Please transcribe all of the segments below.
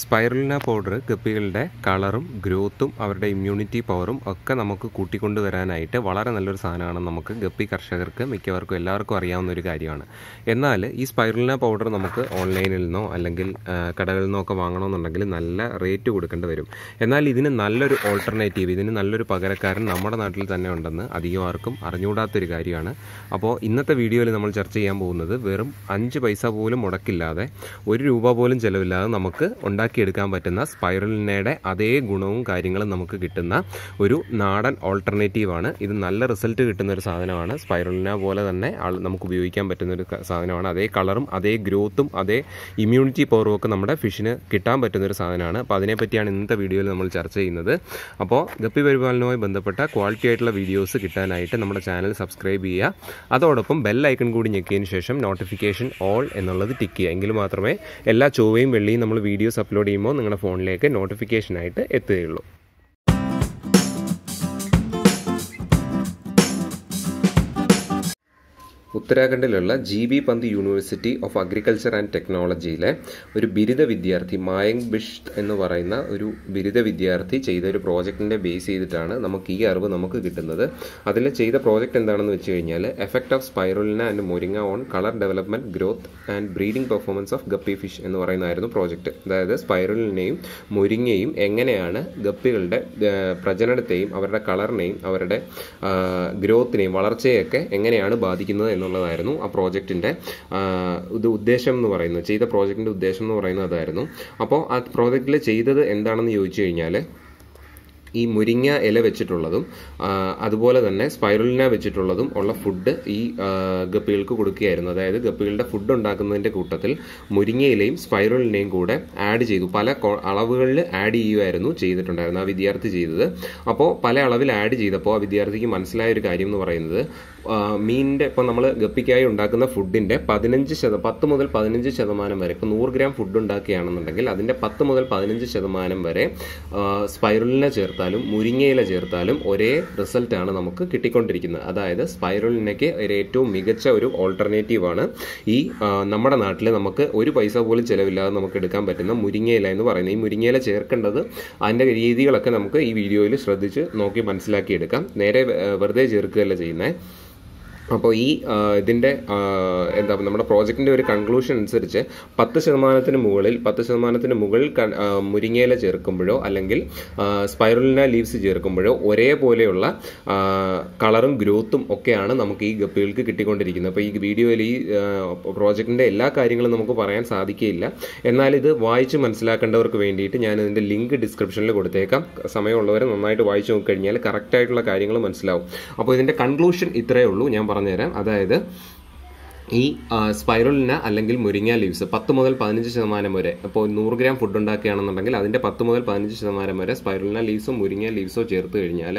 Spirulina powder ഗപ്പികളുടെ കളറും ഗ്രോത്തും അവരുടെ immunity പവറും ഒക്കെ നമുക്ക് കൂട്ടിക്കൊണ്ട് വരാനായിട്ട് വളരെ നല്ലൊരു സാധനമാണ് നമുക്ക് ഗപ്പി കർഷകർക്ക് മിക്കവർക്കും എല്ലാവർക്കും അറിയാവുന്ന ഒരു കാര്യമാണ്. എന്നാൽ ഈ സ്പൈറലിന പൗഡർ നമുക്ക് ഓൺലൈനിൽ നിന്നോ അല്ലെങ്കിൽ കടകളിൽ നിന്നോ ഒക്കെ വാങ്ങണമെന്നുണ്ടെങ്കിൽ നല്ല റേറ്റ് കൊടുക്കേണ്ടി വരും. എന്നാൽ ഇതിന് നല്ലൊരു ഓൾട്ടർനേറ്റീവ് ഇതിന് നല്ലൊരു പകരക്കാരൻ നമ്മുടെ നാട്ടിൽ തന്നെ ഉണ്ടെന്ന് അധികം ആർക്കും അറിഞ്ഞുകൂടാത്തൊരു കാര്യമാണ്. അപ്പോൾ ഇന്നത്തെ വീഡിയോയിൽ നമ്മൾ ചർച്ച ചെയ്യാൻ പോകുന്നത് വെറും അഞ്ച് പൈസ പോലും മുടക്കില്ലാതെ ഒരു രൂപ പോലും ചിലവില്ലാതെ നമുക്ക് ഉണ്ടാക്കിയെടുക്കാൻ പറ്റുന്ന സ്പൈറലിനയുടെ അതേ ഗുണവും കാര്യങ്ങളും നമുക്ക് കിട്ടുന്ന ഒരു നാടൻ ഓൾട്ടർനേറ്റീവാണ് ഇത് നല്ല റിസൾട്ട് കിട്ടുന്ന ഒരു സാധനമാണ്. സ്പൈറലിന പോലെ തന്നെ നമുക്ക് ഉപയോഗിക്കാൻ പറ്റുന്ന ഒരു സാധനമാണ്. അതേ കളറും അതേ ഗ്രോത്തും അതേ ഇമ്മ്യൂണിറ്റി പവറും ഒക്കെ നമ്മുടെ ഫിഷിന് കിട്ടാൻ പറ്റുന്ന ഒരു സാധനമാണ്. അപ്പോൾ അതിനെപ്പറ്റിയാണ് ഇന്നത്തെ വീഡിയോയിൽ നമ്മൾ ചർച്ച ചെയ്യുന്നത്. അപ്പോൾ ഗപ്പി പരിപാലനവുമായി ബന്ധപ്പെട്ട ക്വാളിറ്റി ആയിട്ടുള്ള വീഡിയോസ് കിട്ടാനായിട്ട് നമ്മുടെ ചാനൽ സബ്സ്ക്രൈബ് ചെയ്യുക. അതോടൊപ്പം ബെൽ ഐക്കൺ കൂടി ഞെക്കിയതിന് ശേഷം നോട്ടിഫിക്കേഷൻ ഓൾ എന്നുള്ളത് ടിക്ക് ചെയ്യുക. എങ്കിൽ മാത്രമേ എല്ലാ ചൊവ്വയും വെള്ളിയും നമ്മൾ വീഡിയോസ് അപ്ലോഡ് ചെയ്യുമ്പോൾ നിങ്ങളുടെ ഫോണിലേക്ക് നോട്ടിഫിക്കേഷനായിട്ട് എത്തുകയുള്ളൂ. ഉത്തരാഖണ്ഡിലുള്ള G B Pant university of agriculture and ടെക്നോളജിയിലെ ഒരു ബിരുദ വിദ്യാർത്ഥി മായങ് ബിഷ് എന്ന് പറയുന്ന ഒരു ബിരുദ വിദ്യാർത്ഥി ചെയ്ത ഒരു പ്രോജക്റ്റിന്റെ ബേസ് ചെയ്തിട്ടാണ് നമുക്ക് ഈ അറിവ് നമുക്ക് കിട്ടുന്നത്. അതിൽ ചെയ്ത പ്രോജക്റ്റ് എന്താണെന്ന് വെച്ച് കഴിഞ്ഞാൽ effect of spirulina and moringa on colour development growth and breeding performance of guppy fish എന്ന് പറയുന്നതായിരുന്നു പ്രോജക്റ്റ്. അതായത് സ്പൈറുലിനെയും മൊരിങ്ങയും എങ്ങനെയാണ് ഗപ്പികളുടെ പ്രജനനത്തെയും അവരുടെ കളറിനെയും അവരുടെ ഗ്രോത്തിനെയും വളർച്ചയൊക്കെ എങ്ങനെയാണ് ബാധിക്കുന്നത് എന്നുള്ളതായിരുന്നു ആ പ്രോജക്റ്റിന്റെ ഇത് ഉദ്ദേശം എന്ന് പറയുന്നത്. ചെയ്ത പ്രോജക്റ്റിന്റെ ഉദ്ദേശം എന്ന് പറയുന്നത് അതായിരുന്നു. അപ്പോൾ ആ പ്രോജക്റ്റിൽ ചെയ്തത് എന്താണെന്ന് ചോദിച്ചു കഴിഞ്ഞാൽ ഈ മുരിങ്ങ ഇല വെച്ചിട്ടുള്ളതും അതുപോലെ തന്നെ സ്പൈറലിന വെച്ചിട്ടുള്ളതും ഉള്ള ഫുഡ് ഈ ഗപ്പികൾക്ക് കൊടുക്കുകയായിരുന്നു. അതായത് ഗപ്പികളുടെ ഫുഡ് ഉണ്ടാക്കുന്നതിന്റെ കൂട്ടത്തിൽ മുരിങ്ങ ഇലയും സ്പൈറലിനെയും കൂടെ ആഡ് ചെയ്തു. പല അളവുകളിൽ ആഡ് ചെയ്യുമായിരുന്നു ചെയ്തിട്ടുണ്ടായിരുന്നു ആ വിദ്യാർത്ഥി ചെയ്തത്. അപ്പോൾ പല അളവിൽ ആഡ് ചെയ്തപ്പോൾ ആ വിദ്യാർത്ഥിക്ക് മനസ്സിലായ ഒരു കാര്യം എന്ന് പറയുന്നത് മീനിന്റെ ഇപ്പോൾ നമ്മൾ ഗപ്പിക്കായി ഉണ്ടാക്കുന്ന ഫുഡിന്റെ പതിനഞ്ച് ശത പത്ത് മുതൽ പതിനഞ്ച് ശതമാനം വരെ ഇപ്പോൾ നൂറ് ഗ്രാം ഫുഡ് ഉണ്ടാക്കുകയാണെന്നുണ്ടെങ്കിൽ അതിന്റെ പത്ത് മുതൽ പതിനഞ്ച് ശതമാനം വരെ സ്പൈറലിനെ ചേർത്താലും മുരിങ്ങയില ചേർത്താലും ഒരേ റിസൾട്ടാണ് നമുക്ക് കിട്ടിക്കൊണ്ടിരിക്കുന്നത്. അതായത് സ്പൈറലിനൊക്കെ ഒരു ഏറ്റവും മികച്ച ഒരു ഓൾട്ടർനേറ്റീവാണ് ഈ നമ്മുടെ നാട്ടിൽ നമുക്ക് ഒരു പൈസ പോലും ചിലവില്ലാതെ നമുക്ക് എടുക്കാൻ പറ്റുന്ന മുരിങ്ങയില എന്ന് പറയുന്നത്. ഈ മുരിങ്ങയില ചേർക്കേണ്ടത് അതിന്റെ രീതികളൊക്കെ നമുക്ക് ഈ വീഡിയോയിൽ ശ്രദ്ധിച്ച് നോക്കി മനസ്സിലാക്കിയെടുക്കാം. നേരെ വെറുതെ ചേർക്കുകയല്ല ചെയ്യുന്നത് അപ്പോൾ ഈ ഇതിന്റെ എന്താ നമ്മുടെ പ്രോജക്റ്റിന്റെ ഒരു കൺക്ലൂഷൻ അനുസരിച്ച് പത്ത് ശതമാനത്തിന് മുകളിൽ പത്ത് ശതമാനത്തിന് മുകളിൽ മുരിങ്ങയില ചേർക്കുമ്പോഴോ അല്ലെങ്കിൽ സ്പൈറലിന ലീവ്സ് ചേർക്കുമ്പോഴോ ഒരേപോലെയുള്ള കളറും ഗ്രോത്തും ഒക്കെയാണ് നമുക്ക് ഈ ഗപ്പികൾക്ക് കിട്ടിക്കൊണ്ടിരിക്കുന്നത്. അപ്പോൾ ഈ വീഡിയോയിൽ ഈ പ്രോജക്റ്റിന്റെ എല്ലാ കാര്യങ്ങളും നമുക്ക് പറയാൻ സാധിക്കുകയില്ല. എന്നാൽ ഇത് വായിച്ച് മനസ്സിലാക്കേണ്ടവർക്ക് വേണ്ടിയിട്ട് ഞാൻ ഇതിന്റെ ലിങ്ക് ഡിസ്ക്രിപ്ഷനിൽ കൊടുത്തേക്കാം. സമയമുള്ളവർ നന്നായിട്ട് വായിച്ച് നോക്കിക്കഴിഞ്ഞാൽ കറക്റ്റായിട്ടുള്ള കാര്യങ്ങൾ മനസ്സിലാവും. അപ്പോൾ ഇതിന്റെ കൺക്ലൂഷൻ ഇത്രയേ ഉള്ളൂ. ഞാൻ പറഞ്ഞുതരാം. അതായത് ഈ സ്പൈറലിന അല്ലെങ്കിൽ മുരിങ്ങ ലീവ്സ് പത്ത് മുതൽ പതിനഞ്ച് ശതമാനം വരെ ഇപ്പോൾ നൂറ് ഗ്രാം ഫുഡ് ഉണ്ടാക്കുകയാണെന്നുണ്ടെങ്കിൽ അതിന്റെ പത്ത് മുതൽ പതിനഞ്ച് ശതമാനം വരെ സ്പൈറലിന ലീവ്സോ മുരിങ്ങ ലീവ്സോ ചേർത്ത് കഴിഞ്ഞാൽ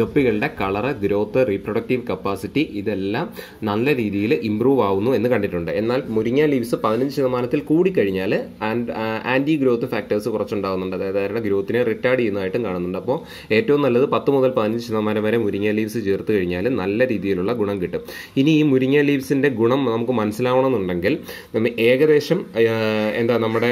ഗപ്പികളുടെ കളറ് ഗ്രോത്ത് റീപ്രൊഡക്റ്റീവ് കപ്പാസിറ്റി ഇതെല്ലാം നല്ല രീതിയിൽ ഇമ്പ്രൂവ് ആവുന്നു എന്ന് കണ്ടിട്ടുണ്ട്. എന്നാൽ മുരിങ്ങ ലീവ്സ് പതിനഞ്ച് ശതമാനത്തിൽ കൂടിക്കഴിഞ്ഞാൽ ആൻഡ് ആന്റി ഗ്രോത്ത് ഫാക്ടേഴ്സ് കുറച്ചുണ്ടാകുന്നുണ്ട് അതായത് അവരുടെ ഗ്രോത്തിനെ റിട്ടാർഡ് ചെയ്യുന്നതായിട്ടും കാണുന്നുണ്ട്. അപ്പോൾ ഏറ്റവും നല്ലത് പത്ത് മുതൽ പതിനഞ്ച് ശതമാനം വരെ മുരിങ്ങ ലീവ്സ് ചേർത്ത് കഴിഞ്ഞാൽ നല്ല രീതിയിലുള്ള ഗുണം കിട്ടും. ഇനി ഈ മുരിങ്ങ ലീവ്സിന്റെ ഗുണം നമുക്ക് മനസ്സിലാവണമെന്നുണ്ടെങ്കിൽ ഏകദേശം എന്താ നമ്മുടെ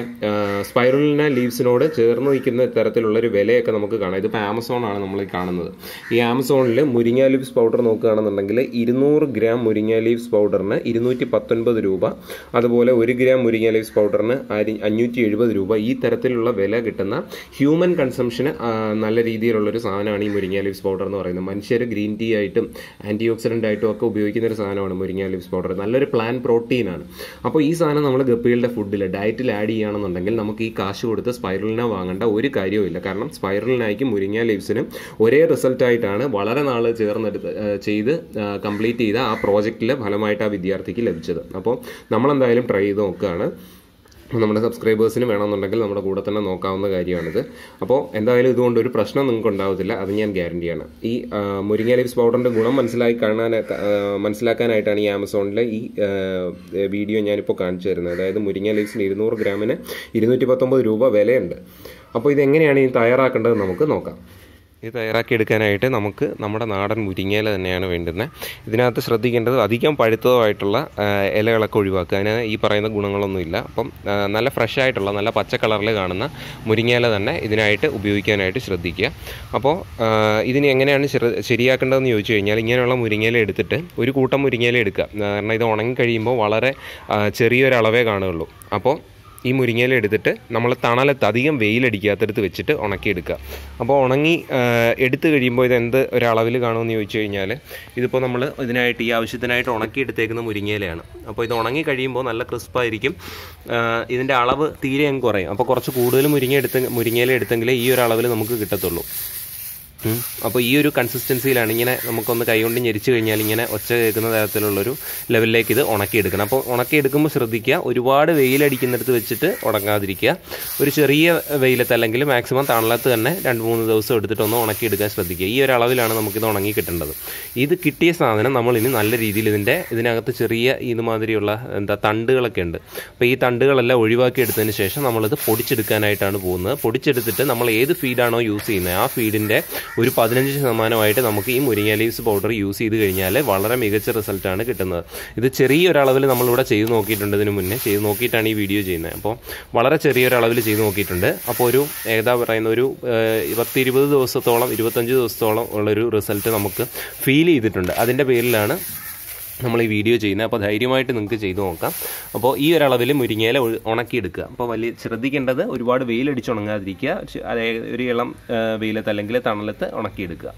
സ്പൈറലിന ലീവ്സിനോട് ചേർന്ന് നിൽക്കുന്ന തരത്തിലുള്ളൊരു വിലയൊക്കെ നമുക്ക് കാണാം. ഇതിപ്പോൾ ആമസോൺ ആണ് നമ്മൾ കാണുന്നത്. ഈ ആമസോണിൽ മുരിങ്ങ ലീവ്സ് പൗഡർ നോക്കുകയാണെന്നുണ്ടെങ്കിൽ ഇരുന്നൂറ് ഗ്രാം മുരിങ്ങ ലീവ്സ് പൗഡറിന് ഇരുന്നൂറ്റി പത്തൊൻപത് രൂപ. അതുപോലെ ഒരു ഗ്രാം മുരിങ്ങ ലീവ്സ് പൗഡറിന് അഞ്ഞൂറ്റി എഴുപത് രൂപ. ഈ തരത്തിലുള്ള വില കിട്ടുന്ന ഹ്യൂമൻ കൺസംഷന് നല്ല രീതിയിലുള്ളൊരു സാധനമാണ് ഈ മുരിങ്ങ ലീവ്സ് പൗഡർ എന്ന് പറയുന്നത്. മനുഷ്യർ ഗ്രീൻ ടീ ആയിട്ടും ആന്റി ഓക്സിഡന്റ് ആയിട്ടും ഒക്കെ ഉപയോഗിക്കുന്ന ഒരു സാധനമാണ് മുരിങ്ങ ലീവ്സ് പൗഡർ. നല്ലൊരു പ്ലാൻ പ്രോട്ടീനാണ് അപ്പോൾ ഈ സാധനം നമ്മൾ ഗപ്പികളുടെ ഫുഡിൽ ഡയറ്റിൽ ആഡ് ചെയ്യുകയാണെന്നുണ്ടെങ്കിൽ നമുക്ക് ഈ കാശ് കൊടുത്ത് സ്പൈറലിനെ വാങ്ങേണ്ട ഒരു കാര്യവുമില്ല കാരണം സ്പൈറലിനായിരിക്കും മുരിങ്ങ ലീവ്സിനും ഒരേ റിസൾട്ടായിട്ടാണ് വളരെ നാൾ ചേർന്നെടുത്ത് ചെയ്ത് കംപ്ലീറ്റ് ചെയ്ത ആ പ്രോജക്റ്റിൽ ഫലമായിട്ട് ആ വിദ്യാർത്ഥിക്ക് ലഭിച്ചത്. അപ്പോൾ നമ്മളെന്തായാലും ട്രൈ ചെയ്ത് നോക്കുകയാണ്. നമ്മുടെ സബ്സ്ക്രൈബേഴ്സിന് വേണമെന്നുണ്ടെങ്കിൽ നമ്മുടെ കൂടെ തന്നെ നോക്കാവുന്ന കാര്യമാണിത്. അപ്പോൾ എന്തായാലും ഇതുകൊണ്ട് ഒരു പ്രശ്നം നിങ്ങൾക്ക് ഉണ്ടാവത്തില്ല. അത് ഞാൻ ഗ്യാരണ്ടിയാണ് ഈ മുരിങ്ങ ലീവ്സ് പൗഡറിന്റെ ഗുണം മനസ്സിലാക്കി കാണാൻ മനസ്സിലാക്കാനായിട്ടാണ് ഈ ആമസോണിലെ ഈ വീഡിയോ ഞാനിപ്പോൾ കാണിച്ചു തരുന്നത്. അതായത് മുരിങ്ങ ലീവ്സിന് ഇരുന്നൂറ് ഗ്രാമിന് ഇരുന്നൂറ്റി പത്തൊമ്പത് രൂപ വിലയുണ്ട്. അപ്പോൾ ഇതെങ്ങനെയാണ് ഈ തയ്യാറാക്കേണ്ടത് നമുക്ക് നോക്കാം. ഇത് തയ്യാറാക്കി എടുക്കാനായിട്ട് നമുക്ക് നമ്മുടെ നാടൻ മുരിങ്ങയില തന്നെയാണ് വേണ്ടുന്നത്. ഇതിനകത്ത് ശ്രദ്ധിക്കേണ്ടത് അധികം പഴുത്തതായിട്ടുള്ള ഇലകളൊക്കെ ഒഴിവാക്കുക. അതിന് ഈ പറയുന്ന ഗുണങ്ങളൊന്നുമില്ല. അപ്പം നല്ല ഫ്രഷ് ആയിട്ടുള്ള നല്ല പച്ച കളറിൽ കാണുന്ന മുരിങ്ങയില തന്നെ ഇതിനായിട്ട് ഉപയോഗിക്കാനായിട്ട് ശ്രദ്ധിക്കുക. അപ്പോൾ ഇതിന് എങ്ങനെയാണ് ശരിയാക്കേണ്ടതെന്ന് ചോദിച്ചു കഴിഞ്ഞാൽ ഇങ്ങനെയുള്ള മുരിങ്ങയില എടുത്തിട്ട് ഒരു കൂട്ടം മുരിങ്ങയില എടുക്കുക. കാരണം ഇത് ഉണങ്ങി കഴിയുമ്പോൾ വളരെ ചെറിയൊരളവേ കാണുകയുള്ളൂ. അപ്പോൾ ഈ മുരിങ്ങയില എടുത്തിട്ട് നമ്മൾ തണലത്ത് അധികം വെയിലടിക്കാത്തടുത്ത് വെച്ചിട്ട് ഉണക്കിയെടുക്കുക. അപ്പോൾ ഉണങ്ങി എടുത്തു കഴിയുമ്പോൾ ഇത് എന്ത് ഒരളവിൽ കാണുമെന്ന് ചോദിച്ചു കഴിഞ്ഞാൽ ഇതിപ്പോൾ നമ്മൾ ഇതിനായിട്ട് ഈ ആവശ്യത്തിനായിട്ട് ഉണക്കിയെടുത്തേക്കുന്ന മുരിങ്ങയിലയാണ്. അപ്പോൾ ഇത് ഉണങ്ങി കഴിയുമ്പോൾ നല്ല ക്രിസ്പായിരിക്കും. ഇതിന്റെ അളവ് തീരെ അങ്ങ് കുറയും. അപ്പോൾ കുറച്ച് കൂടുതൽ മുരിങ്ങ എടുത്ത് മുരിങ്ങയില എടുത്തെങ്കിലേ ഈ ഒരു നമുക്ക് കിട്ടത്തുള്ളൂ. അപ്പോൾ ഈ ഒരു കൺസിസ്റ്റൻസിയിലാണ് ഇങ്ങനെ നമുക്കൊന്ന് കൈകൊണ്ട് ഞെരിച്ചു കഴിഞ്ഞാൽ ഇങ്ങനെ ഒച്ച കേൾക്കുന്ന തരത്തിലുള്ളൊരു ലെവലിലേക്ക് ഇത് ഉണക്കിയെടുക്കണം. അപ്പോൾ ഉണക്കിയെടുക്കുമ്പോൾ ശ്രദ്ധിക്കുക ഒരുപാട് വെയിലടിക്കുന്നിടത്ത് വെച്ചിട്ട് ഉണങ്ങാതിരിക്കുക. ഒരു ചെറിയ വെയിലത്ത് അല്ലെങ്കിൽ മാക്സിമം തണലത്ത് തന്നെ രണ്ട് മൂന്ന് ദിവസം എടുത്തിട്ട് ഒന്ന് ഉണക്കിയെടുക്കാൻ ശ്രദ്ധിക്കുക. ഈ ഒരു അളവിലാണ് നമുക്കിത് ഉണങ്ങി കിട്ടേണ്ടത്. ഇത് കിട്ടിയ സാധനം നമ്മൾ ഇനി നല്ല രീതിയിൽ ഇതിന്റെ ഇതിനകത്ത് ചെറിയ ഇതുമാതിരിയുള്ള എന്താ തണ്ടുകളൊക്കെ ഉണ്ട്. അപ്പോൾ ഈ തണ്ടുകളെല്ലാം ഒഴിവാക്കി എടുത്തതിന് ശേഷം നമ്മളിത് പൊടിച്ചെടുക്കാനായിട്ടാണ് പോകുന്നത്. പൊടിച്ചെടുത്തിട്ട് നമ്മൾ ഏത് ഫീഡാണോ യൂസ് ചെയ്യുന്നത് ആ ഫീഡിന്റെ ഒരു പതിനഞ്ച് ശതമാനമായിട്ട് നമുക്ക് ഈ മുരിങ്ങ ലീവ്സ് പൗഡർ യൂസ് ചെയ്ത് കഴിഞ്ഞാൽ വളരെ മികച്ച റിസൾട്ടാണ് കിട്ടുന്നത്. ഇത് ചെറിയൊരളവിൽ നമ്മളിവിടെ ചെയ്ത് നോക്കിയിട്ടുണ്ട് ഇതിന് മുന്നേ. ചെയ്ത് നോക്കിയിട്ടാണ് ഈ വീഡിയോ ചെയ്യുന്നത്. അപ്പോൾ വളരെ ചെറിയൊരളവിൽ ചെയ്ത് നോക്കിയിട്ടുണ്ട്. അപ്പോൾ ഒരു ഏതാ പറയുന്ന ഒരു പത്തിരുപത് ദിവസത്തോളം ഇരുപത്തഞ്ച് ദിവസത്തോളം ഉള്ളൊരു റിസൾട്ട് നമുക്ക് ഫീൽ ചെയ്തിട്ടുണ്ട്. അതിന്റെ പേരിലാണ് നമ്മൾ ഈ വീഡിയോ ചെയ്യുന്നത്. അപ്പോൾ ധൈര്യമായിട്ട് നിങ്ങൾക്ക് ചെയ്തു നോക്കാം. അപ്പോൾ ഈ ഒരളവിൽ മുരിങ്ങയില ഉണക്കിയെടുക്കുക. അപ്പോൾ വലിയ ശ്രദ്ധിക്കേണ്ടത് ഒരുപാട് വെയിലടിച്ച് ഉണങ്ങാതിരിക്കുക. ഒരു ഇളം വെയിലത്ത് അല്ലെങ്കിൽ തണലത്ത് ഉണക്കിയെടുക്കുക.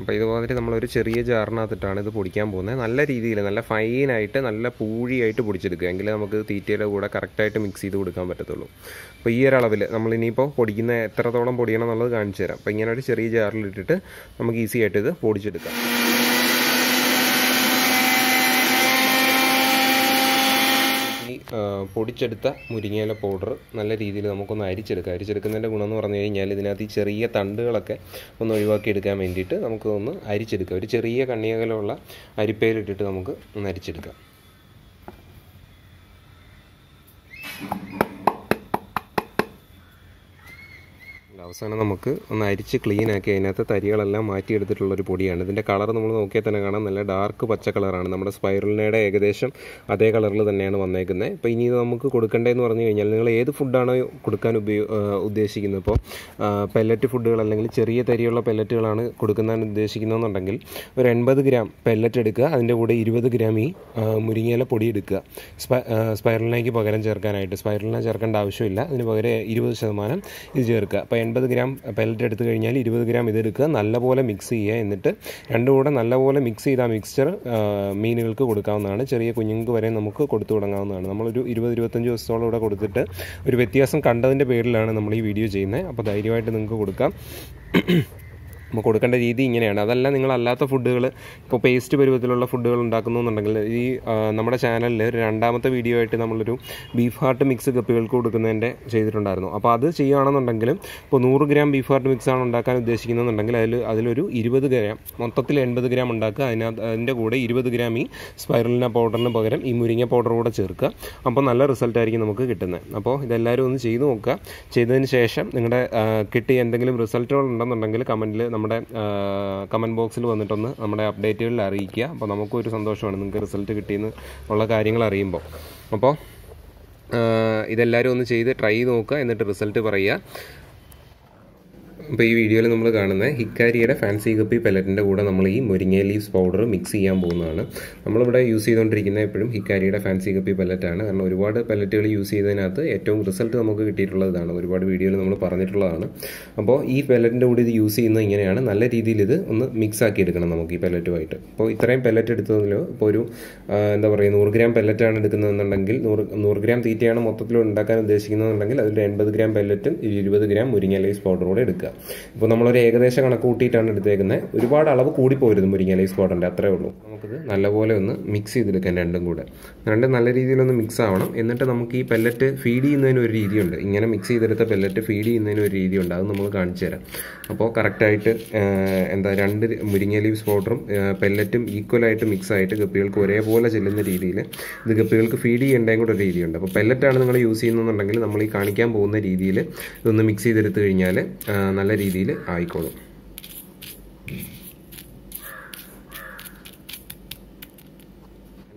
അപ്പോൾ ഇതുപോലെ നമ്മളൊരു ചെറിയ ജാറിനകത്തിട്ടാണ് ഇത് പൊടിക്കാൻ പോകുന്നത്. നല്ല രീതിയിൽ നല്ല ഫൈനായിട്ട് നല്ല പൂഴിയായിട്ട് പൊടിച്ചെടുക്കുക. എങ്കിലേ നമുക്ക് തീറ്റയുടെ കൂടെ കറക്റ്റായിട്ട് മിക്സ് ചെയ്ത് കൊടുക്കാൻ പറ്റത്തുള്ളൂ. അപ്പോൾ ഈ ഒരളവിൽ നമ്മൾ ഇനിയിപ്പോൾ പൊടിക്കുന്ന എത്രത്തോളം പൊടിയണം എന്നുള്ളത് കാണിച്ചു തരാം. അപ്പോൾ ഇങ്ങനെ ഒരു ചെറിയ ജാറിലിട്ടിട്ട് നമുക്ക് ഈസി ആയിട്ട് ഇത് പൊടിച്ചെടുക്കാം ഈ ആ, പൊടിച്ചെടുത്ത മുരിങ്ങയില പൗഡർ നല്ല രീതിയിൽ നമുക്കൊന്ന് അരിച്ചെടുക്കാം. അരിച്ചെടുക്കുന്നതിന്റെ ഗുണം എന്ന് പറഞ്ഞു കഴിഞ്ഞാൽ ഇതിനകത്ത് ഈ ചെറിയ തണ്ടുകളൊക്കെ ഒന്ന് ഒഴിവാക്കി എടുക്കാൻ വേണ്ടിയിട്ട് നമുക്ക് ഒന്ന് അരിച്ചെടുക്കാം. ഒരു ചെറിയ കണ്ണിയകലമുള്ള അരിപ്പയിലിട്ടിട്ട് നമുക്ക് ഒന്ന് അരിച്ചെടുക്കാം. അവസാനം നമുക്ക് ഒന്ന് അരിച്ച് ക്ലീൻ ആക്കി അതിനകത്ത് തരികളെല്ലാം മാറ്റിയെടുത്തിട്ടുള്ളൊരു പൊടിയാണ്. ഇതിന്റെ കളർ നമ്മൾ നോക്കിയാൽ തന്നെ കാണാം. നല്ല ഡാർക്ക് പച്ച കളറാണ് നമ്മുടെ സ്പൈറലിനയുടെ ഏകദേശം അതേ കളറിൽ തന്നെയാണ് വന്നേക്കുന്നത് ഇപ്പോൾ ഇനി നമുക്ക് കൊടുക്കേണ്ടതെന്ന് പറഞ്ഞു കഴിഞ്ഞാൽ നിങ്ങൾ ഏത് ഫുഡാണോ കൊടുക്കാൻ ഉപയോ ഉദ്ദേശിക്കുന്നത്? ഇപ്പോൾ പെല്ലറ്റ് ഫുഡുകൾ അല്ലെങ്കിൽ ചെറിയ തരിയുള്ള പെല്ലറ്റുകളാണ് കൊടുക്കുന്നതാണ് ഉദ്ദേശിക്കുന്നതെന്നുണ്ടെങ്കിൽ ഒരു എൺപത് ഗ്രാം പെല്ലറ്റ് എടുക്കുക. അതിന്റെ കൂടെ ഇരുപത് ഗ്രാം ഈ മുരിങ്ങയില പൊടി എടുക്കുക. സ്പൈ സ്പൈറലിനേക്ക് പകരം ചേർക്കാനായിട്ട്. സ്പൈറലിനെ ചേർക്കേണ്ട ആവശ്യമില്ല. അതിന് പകരം ഇരുപത് ശതമാനം ഇത് ചേർക്കുക. അപ്പോൾ എൺപത് ഗ്രാം പെല്ലറ്റ് എടുത്തു കഴിഞ്ഞാൽ ഇരുപത് ഗ്രാം ഇതെടുക്കുക നല്ലപോലെ മിക്സ് ചെയ്യുക. എന്നിട്ട് രണ്ടും കൂടെ നല്ലപോലെ മിക്സ് ചെയ്ത ആ മിക്സ്ചർ മീനുകൾക്ക് കൊടുക്കാവുന്നതാണ്. ചെറിയ കുഞ്ഞുങ്ങൾക്ക് വരെ നമുക്ക് കൊടുത്തു തുടങ്ങാവുന്നതാണ്. നമ്മളൊരു ഇരുപത് ഇരുപത്തഞ്ച് ദിവസത്തോളം ഇവിടെ കൊടുത്തിട്ട് ഒരു വ്യത്യാസം കണ്ടതിന്റെ പേരിലാണ് നമ്മൾ ഈ വീഡിയോ ചെയ്യുന്നത്. അപ്പോൾ ധൈര്യമായിട്ട് നിങ്ങൾക്ക് കൊടുക്കാം. അപ്പോൾ കൊടുക്കേണ്ട രീതി ഇങ്ങനെയാണ്. അതല്ല നിങ്ങളല്ലാത്ത ഫുഡുകൾ ഇപ്പോൾ പേസ്റ്റ് പരുവത്തിലുള്ള ഫുഡുകൾ ഉണ്ടാക്കുന്നുണ്ടെങ്കിൽ ഈ നമ്മുടെ ചാനലിൽ ഒരു രണ്ടാമത്തെ വീഡിയോ ആയിട്ട് നമ്മളൊരു ബീഫ് ഹാർട്ട് മിക്സ് കപ്പികൾക്ക് കൊടുക്കുന്നതിന്റെ ചെയ്തിട്ടുണ്ടായിരുന്നു. അപ്പോൾ അത് ചെയ്യുകയാണെന്നുണ്ടെങ്കിലും ഇപ്പോൾ നൂറ് ഗ്രാം ബീഫ് ഹാർട്ട് മിക്സ് ആണ് ഉണ്ടാക്കാൻ ഉദ്ദേശിക്കുന്നുണ്ടെങ്കിൽ അതിൽ അതിലൊരു ഇരുപത് ഗ്രാം മൊത്തത്തിൽ എൺപത് ഗ്രാം ഉണ്ടാക്കുക. അതിനകത്ത് അതിന്റെ കൂടെ ഇരുപത് ഗ്രാം ഈ സ്പൈറലിന പൗഡറിന് പകരം ഈ മുരിങ്ങ പൗഡർ കൂടെ ചേർക്കുക. അപ്പോൾ നല്ല റിസൾട്ട് ആയിരിക്കും നമുക്ക് കിട്ടുന്നത്. അപ്പോൾ ഇതെല്ലാവരും ഒന്ന് ചെയ്ത് നോക്കുക. ചെയ്തതിന് ശേഷം നിങ്ങളുടെ കിട്ടിയ എന്തെങ്കിലും റിസൾട്ടുകൾ ഉണ്ടെന്നുണ്ടെങ്കിൽ കമന്റിൽ നമ്മുടെ കമന്റ് ബോക്സിൽ വന്നിട്ടൊന്ന് നമ്മുടെ അപ്ഡേറ്റുകളിൽ അറിയിക്കുക. അപ്പോൾ നമുക്കും ഒരു സന്തോഷമാണ്. നിങ്ങൾക്ക് റിസൾട്ട് കിട്ടിയെന്ന് ഉള്ള കാര്യങ്ങൾ അറിയുമ്പോൾ. അപ്പോൾ ഇതെല്ലാവരും ഒന്ന് ചെയ്ത് ട്രൈ ചെയ്ത് നോക്കുക. എന്നിട്ട് റിസൾട്ട് പറയുക. അപ്പോൾ ഈ വീഡിയോയിൽ നമ്മൾ കാണുന്നത് ഹിക്കാരിയുടെ ഫാൻസി കപ്പി പെലറ്റിന്റെ കൂടെ നമ്മൾ ഈ മുരിങ്ങ ലീവ്സ് പൗഡർ മിക്സ് ചെയ്യാൻ പോകുന്നതാണ്. നമ്മളിവിടെ യൂസ് ചെയ്തുകൊണ്ടിരിക്കുന്ന എപ്പോഴും ഹിക്കാരിയുടെ ഫാൻസി കപ്പി പെലറ്റാണ് കാരണം ഒരുപാട് പെലറ്റുകൾ യൂസ് ചെയ്തതിനകത്ത് ഏറ്റവും റിസൾട്ട് നമുക്ക് കിട്ടിയിട്ടുള്ളതാണ് ഒരുപാട് വീഡിയോയിൽ നമ്മൾ പറഞ്ഞിട്ടുള്ളതാണ്. അപ്പോൾ ഈ പെലറ്റിന്റെ കൂടെ ഇത് യൂസ് ചെയ്യുന്നത് ഇങ്ങനെയാണ്. നല്ല രീതിയിൽ ഇത് ഒന്ന് മിക്സ് ആക്കി എടുക്കണം നമുക്ക് ഈ പെലറ്റുമായിട്ട് അപ്പോൾ ഇത്രയും പെലറ്റ് എടുത്തതിൽ ഇപ്പോൾ ഒരു എന്താ പറയുക നൂറ് ഗ്രാം പെലറ്റാണ് എടുക്കുന്നതെന്നുണ്ടെങ്കിൽ നൂറ് നൂറ് ഗ്രാം തീറ്റയാണ് മൊത്തത്തിൽ ഉണ്ടാക്കാൻ ഉദ്ദേശിക്കുന്നതെന്നുണ്ടെങ്കിൽ അതിൽ എൺപത് ഗ്രാം പെല്ലറ്റും ഇരുപത് ഗ്രാം മുരിങ്ങ ലൈസ് പൗഡറും കൂടെ എടുക്കുക. ഇപ്പോൾ നമ്മളൊരു ഏകദേശം കണക്ക് കൂട്ടിയിട്ടാണ് എടുത്തേക്കുന്നത്. ഒരുപാട് അളവ് കൂടിപ്പോയിരുന്നു മുരിങ്ങ ലൈസ് പൗഡറിന്റെ അത്രേ ഉള്ളൂ. നമുക്കിത് നല്ലപോലെ ഒന്ന് മിക്സ് ചെയ്തെടുക്കാം രണ്ടും കൂടെ. രണ്ടും നല്ല രീതിയിലൊന്ന് മിക്സ് ആവണം. എന്നിട്ട് നമുക്ക് ഈ പെല്ലറ്റ് ഫീഡ് ചെയ്യുന്നതിന് ഒരു രീതിയുണ്ട്. ഇങ്ങനെ മിക്സ് ചെയ്തെടുത്ത പെല്ലറ്റ് ഫീഡ് ചെയ്യുന്നതിന് ഒരു രീതിയുണ്ട്. അത് നമ്മൾ കാണിച്ചു തരാം. അപ്പോൾ കറക്റ്റായിട്ട് എന്താ രണ്ട് മുരിങ്ങ ലീവ്സ് പൗഡറും പെല്ലറ്റും ഈക്വലായിട്ട് മിക്സ് ആയിട്ട് ഗപ്പികൾക്ക് ഒരേപോലെ ചെല്ലുന്ന രീതിയിൽ ഇത് ഗപ്പികൾക്ക് ഫീഡ് ചെയ്യേണ്ടതും കൂടെ ഒരു രീതിയുണ്ട്. അപ്പോൾ പെല്ലറ്റാണ് നിങ്ങൾ യൂസ് ചെയ്യുന്നതെന്നുണ്ടെങ്കിൽ നമ്മൾ ഈ കാണിക്കാൻ പോകുന്ന രീതിയിൽ ഇതൊന്ന് മിക്സ് ചെയ്തെടുത്ത് കഴിഞ്ഞാൽ നല്ല രീതിയിൽ ആയിക്കോളും.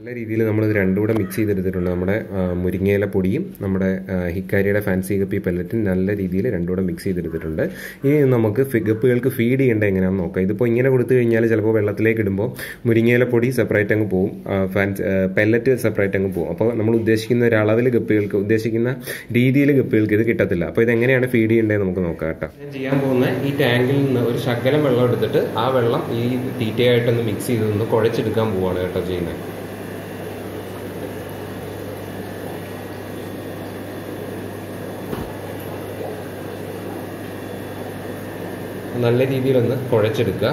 നല്ല രീതിയിൽ നമ്മൾ രണ്ടും കൂടെ മിക്സ് ചെയ്തെടുത്തിട്ടുണ്ട്. നമ്മുടെ മുരിങ്ങയില പൊടിയും നമ്മുടെ ഹിക്കാരിയുടെ ഫാൻസി കപ്പി പെല്ലറ്റും നല്ല രീതിയിൽ രണ്ടും കൂടെ മിക്സ് ചെയ്തെടുത്തിട്ടുണ്ട്. ഇനി നമുക്ക് ഫിഗപ്പുകൾക്ക് ഫീഡ് ചെയ്യേണ്ടത് എങ്ങനെയാണെന്ന് നോക്കാം. ഇതിപ്പോൾ ഇങ്ങനെ കൊടുത്തു കഴിഞ്ഞാൽ ചിലപ്പോൾ വെള്ളത്തിലേക്ക് ഇടുമ്പോൾ മുരിങ്ങയില പൊടി സെപ്പറേറ്റ് അങ്ങ് പോകും ഫാൻസ് പെല്ലറ്റ് സെപ്പറേറ്റ് അങ്ങ് പോകും അപ്പോൾ നമ്മൾ ഉദ്ദേശിക്കുന്ന ഒരു അളവിൽ ഗപ്പികൾക്ക് ഉദ്ദേശിക്കുന്ന രീതിയിൽ ഗപ്പികൾക്ക് ഇത് കിട്ടത്തില്ല. അപ്പോൾ ഇതെങ്ങനെയാണ് ഫീഡ് ചെയ്യേണ്ടത് നമുക്ക് നോക്കാം കേട്ടോ. ഞാൻ ചെയ്യാൻ പോകുന്ന ഈ ടാങ്കിൽ നിന്ന് ഒരു ശകലം വെള്ളം എടുത്തിട്ട് ആ വെള്ളം ഈ തീറ്റയായിട്ടൊന്ന് മിക്സ് ചെയ്തൊന്ന് കുഴച്ചെടുക്കാൻ പോവാണ് കേട്ടോ ചെയ്യുന്നത്. നല്ല രീതിയിലൊന്ന് കുഴച്ചെടുക്കുക.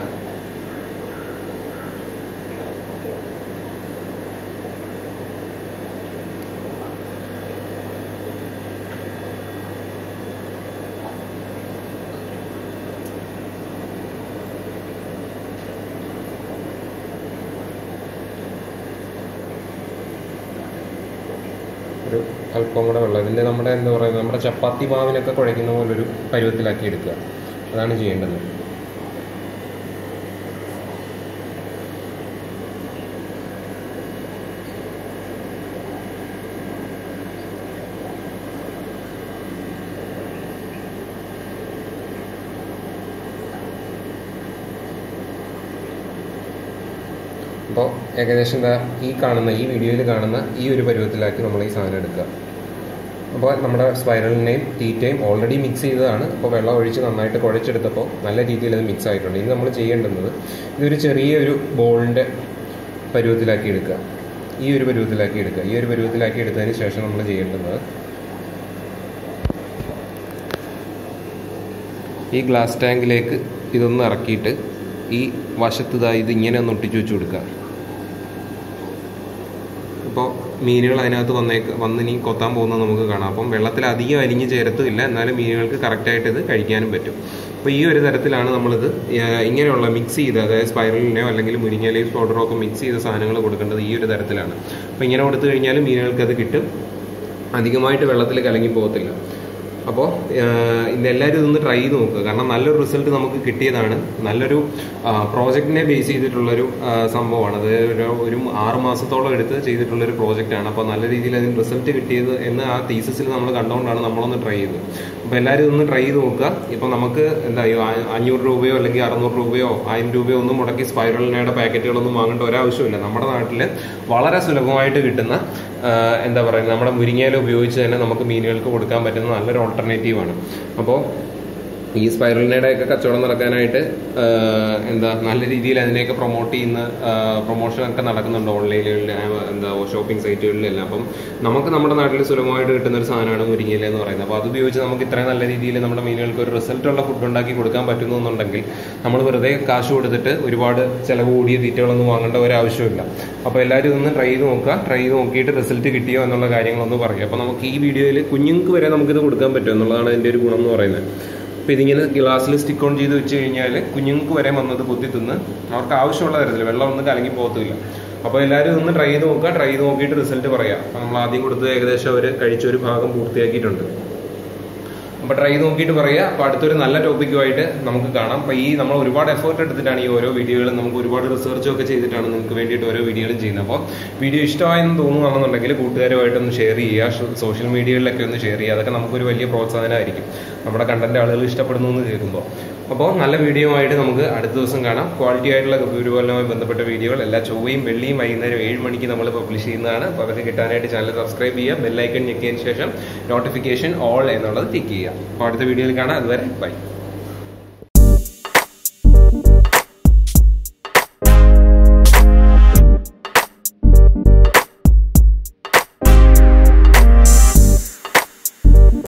ഒരു അല്പം കൂടെ വെള്ളം. ഇതിന്റെ നമ്മുടെ എന്താ പറയുക നമ്മുടെ ചപ്പാത്തി മാവിനൊക്കെ കുഴയ്ക്കുന്ന പോലെ ഒരു പരുവത്തിലാക്കി എടുക്കുക. അതാണ് ചെയ്യേണ്ടത്. അപ്പോൾ ഏകദേശം എന്താ ഈ കാണുന്ന ഈ വീഡിയോയിൽ കാണുന്ന ഈ ഒരു പരുവത്തിലാക്കി നമ്മൾ ഈ സാധനം എടുക്കുക. അപ്പോൾ നമ്മുടെ സ്പൈറലിനെയും തീറ്റയും ഓൾറെഡി മിക്സ് ചെയ്തതാണ്. അപ്പോൾ വെള്ളം ഒഴിച്ച് നന്നായിട്ട് കുഴച്ചെടുത്തപ്പോൾ നല്ല രീതിയിൽ അത് മിക്സ് ആയിട്ടുണ്ട്. ഇനി നമ്മൾ ചെയ്യേണ്ടുന്നത് ഇതൊരു ചെറിയൊരു ബോളിന്റെ പരുവത്തിലാക്കി എടുക്കുക. ഈ ഒരു പരുവത്തിലാക്കി എടുക്കുക. ഈ ഒരു പരുവത്തിലാക്കി എടുത്തതിന് ശേഷം നമ്മൾ ചെയ്യേണ്ടുന്നത് ഈ ഗ്ലാസ് ടാങ്കിലേക്ക് ഇതൊന്ന് ഇറക്കിയിട്ട് ഈ വശത്ത് ഇതാ ഇത് ഇങ്ങനെ ഒന്ന് ഒട്ടിച്ചു വെച്ച് കൊടുക്കുക. ഇപ്പോൾ മീനുകൾ അതിനകത്ത് വന്നേക്ക് വന്ന് ഇനി കൊത്താൻ പോകുന്നത് നമുക്ക് കാണാം. അപ്പം വെള്ളത്തിൽ അധികം അലിഞ്ഞ് ചേരത്തുമില്ല. എന്നാലും മീനുകൾക്ക് കറക്റ്റായിട്ട് ഇത് കഴിക്കാനും പറ്റും. അപ്പോൾ ഈ ഒരു തരത്തിലാണ് നമ്മളിത് ഇങ്ങനെയുള്ള മിക്സ് ചെയ്ത് അതായത് സ്പൈറലിനെയോ അല്ലെങ്കിൽ മുരിങ്ങയിലെയും പൗഡറോ ഒക്കെ മിക്സ് ചെയ്ത സാധനങ്ങൾ കൊടുക്കേണ്ടത് ഈ ഒരു തരത്തിലാണ്. അപ്പോൾ ഇങ്ങനെ കൊടുത്തു കഴിഞ്ഞാൽ മീനുകൾക്ക് അത് കിട്ടും. അധികമായിട്ട് വെള്ളത്തിൽ കലങ്ങി പോകത്തില്ല. അപ്പോൾ ഇതെല്ലാവരും ഇതൊന്ന് ട്രൈ ചെയ്ത് നോക്കുക. കാരണം നല്ലൊരു റിസൾട്ട് നമുക്ക് കിട്ടിയതാണ്. നല്ലൊരു പ്രോജക്റ്റിനെ ബേസ് ചെയ്തിട്ടുള്ളൊരു സംഭവമാണ്. അത് ഒരു ഒരു ആറ് മാസത്തോളം എടുത്ത് ചെയ്തിട്ടുള്ളൊരു പ്രോജക്റ്റാണ് അപ്പോൾ നല്ല രീതിയിൽ അതിന് റിസൾട്ട് കിട്ടിയത് എന്ന് ആ തീസസിൽ നമ്മൾ കണ്ടുകൊണ്ടാണ് നമ്മളൊന്ന് ട്രൈ ചെയ്തത്. അപ്പോൾ എല്ലാവരും ഇതൊന്ന് ട്രൈ ചെയ്ത് നോക്കുക. ഇപ്പോൾ നമുക്ക് എന്താ അഞ്ഞൂറ് രൂപയോ അല്ലെങ്കിൽ അറുന്നൂറ് രൂപയോ ആയിരം രൂപയോ ഒന്നും മുടക്കി സ്പൈറലിനയുടെ പാക്കറ്റുകളൊന്നും വാങ്ങേണ്ട ഒരാവശ്യമില്ല നമ്മുടെ നാട്ടിൽ വളരെ സുലഭമായിട്ട് കിട്ടുന്ന എന്താ പറയുക നമ്മുടെ മുരിങ്ങയില ഉപയോഗിച്ച് തന്നെ നമുക്ക് മീനുകൾക്ക് കൊടുക്കാൻ പറ്റുന്ന നല്ലൊരു ഓൾട്ടർനേറ്റീവാണ് അപ്പോൾ ഈ സ്പൈറലിനയുടെ ഒക്കെ കച്ചവടം നടക്കാനായിട്ട് എന്താ നല്ല രീതിയിൽ അതിനെയൊക്കെ പ്രൊമോട്ട് ചെയ്യുന്ന പ്രൊമോഷനൊക്കെ നടക്കുന്നുണ്ട് ഓൺലൈനിൽ എന്താ ഷോപ്പിംഗ് സൈറ്റുകളിലെല്ലാം അപ്പം നമുക്ക് നമ്മുടെ നാട്ടിൽ സുലഭമായിട്ട് കിട്ടുന്ന ഒരു സാധനമാണ് മുരിങ്ങയില എന്ന് പറയുന്നത്. അപ്പോൾ അത് ഉപയോഗിച്ച് നമുക്ക് ഇത്രയും നല്ല രീതിയിൽ നമ്മുടെ മീനുകൾക്ക് ഒരു റിസൾട്ടുള്ള ഫുഡ് ഉണ്ടാക്കി കൊടുക്കാൻ പറ്റുന്നു എന്നുണ്ടെങ്കിൽ നമ്മൾ വെറുതെ കാശ് കൊടുത്തിട്ട് ഒരുപാട് ചിലവ് കൂടിയ തീറ്റകളൊന്നും വാങ്ങേണ്ട ഒരു ആവശ്യമില്ല അപ്പോൾ എല്ലാവരും ഒന്ന് ട്രൈ ചെയ്ത് നോക്കുക. ട്രൈ ചെയ്ത് നോക്കിയിട്ട് റിസൾട്ട് കിട്ടിയോ എന്നുള്ള കാര്യങ്ങളൊന്നും പറയുക. അപ്പോൾ നമുക്ക് ഈ വീഡിയോയിൽ കുഞ്ഞുങ്ങൾക്ക് വരെ നമുക്കിത് കൊടുക്കാൻ പറ്റും എന്നുള്ളതാണ് അതിന്റെ ഒരു ഗുണം എന്ന് പറയുന്നത്. ഇതിങ്ങനെ ഗ്ലാസ്സിൽ സ്റ്റിക്ക് ഓൺ ചെയ്ത് വെച്ച് കഴിഞ്ഞാൽ കുഞ്ഞുങ്ങൾക്ക് വരെ വന്നത് കുത്തി തിന്ന് അവർക്ക് ആവശ്യമുള്ള തരത്തിൽ വെള്ളം ഒന്നും കലങ്ങി പോകത്തില്ല. അപ്പോൾ എല്ലാവരും ഒന്ന് ട്രൈ ചെയ്ത് നോക്കുക ട്രൈ ചെയ്ത് നോക്കിയിട്ട് റിസൾട്ട് പറയാം. നമ്മൾ ആദ്യം കൊടുത്ത് ഏകദേശം അവർ കഴിച്ച ഒരു ഭാഗം പൂർത്തിയാക്കിയിട്ടുണ്ട്. അപ്പോൾ ട്രൈ നോക്കിയിട്ട് പറയുക അപ്പോൾ അടുത്തൊരു നല്ല ടോപ്പിക്കുമായിട്ട് നമുക്ക് കാണാം. അപ്പോൾ ഈ നമ്മൾ ഒരുപാട് എഫേർട്ട് എടുത്തിട്ടാണ് ഈ ഓരോ വീഡിയോകളും നമുക്ക് ഒരുപാട് റിസർച്ചും ഒക്കെ ചെയ്തിട്ടാണ് നിങ്ങൾക്ക് വേണ്ടിയിട്ട് ഓരോ വീഡിയോകളും ചെയ്യുന്നത്. അപ്പോൾ വീഡിയോ ഇഷ്ടമായെന്ന് തോന്നുകയാണെന്നുണ്ടെങ്കിൽ കൂട്ടുകാരുമായിട്ടൊന്ന് ഷെയർ ചെയ്യുക. സോഷ്യൽ മീഡിയകളിലൊക്കെ ഒന്ന് ഷെയർ ചെയ്യുക. അതൊക്കെ നമുക്കൊരു വലിയ പ്രോത്സാഹനമായിരിക്കും. നമ്മുടെ കണ്ടന്റ് ആളുകൾ ഇഷ്ടപ്പെടുന്നു എന്ന് കേൾക്കുമ്പോൾ അപ്പോൾ നല്ല വീഡിയോ ആയിട്ട് നമുക്ക് അടുത്ത ദിവസം കാണാം. ക്വാളിറ്റി ആയിട്ടുള്ള ഗുരുപാലനവുമായി ബന്ധപ്പെട്ട വീഡിയോകൾ എല്ലാ ചൊവ്വയും വെള്ളിയും വൈകുന്നേരം ഏഴ് മണിക്ക് നമ്മൾ പബ്ലിഷ് ചെയ്യുന്നതാണ്. അപ്പോൾ അതൊക്കെ കിട്ടാനായിട്ട് ചാനൽ സബ്സ്ക്രൈബ് ചെയ്യുക. ബെല്ലൈക്കൺ ഞെക്കിയതിന് ശേഷം നോട്ടിഫിക്കേഷൻ ഓൾ എന്നുള്ളത് ടിക്ക് ചെയ്യുക. അപ്പോൾ അടുത്ത വീഡിയോയിൽ കാണാം. അതുവരെ ബൈ